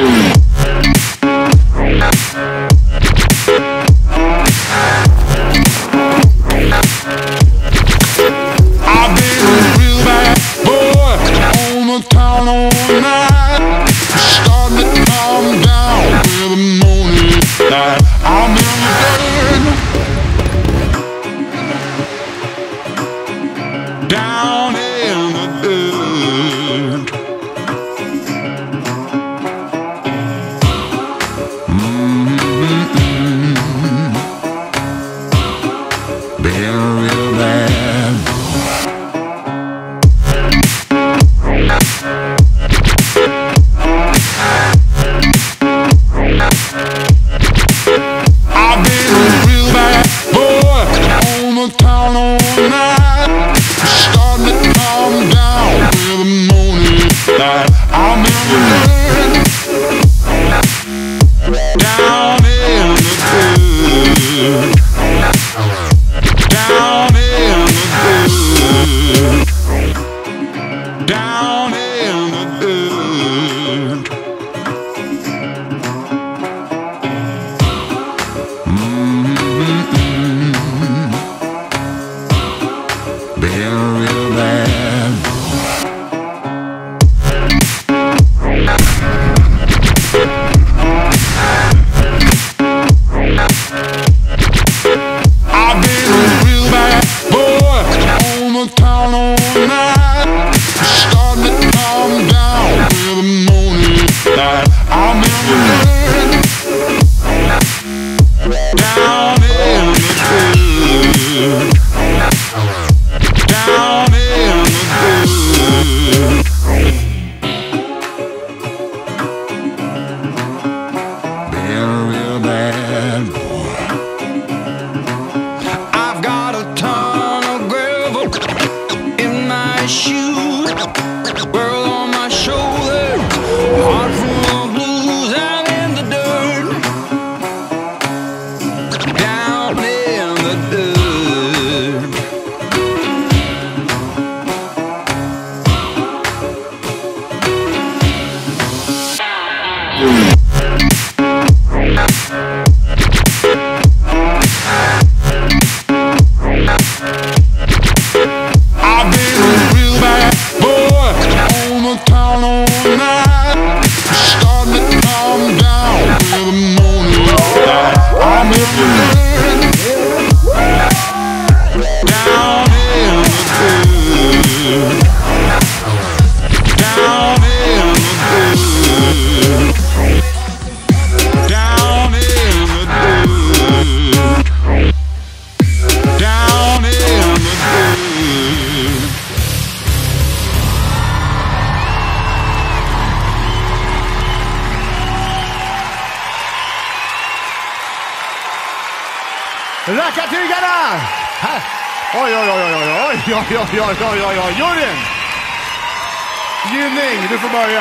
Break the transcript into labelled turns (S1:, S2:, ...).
S1: Thank. tonight. I'll miss you. Thank.
S2: Rackartygarna! Oj, oj, oj, oj, oj, oj, oj, oj, oj, oj, oj, oj, juryn! Gynning, du får börja.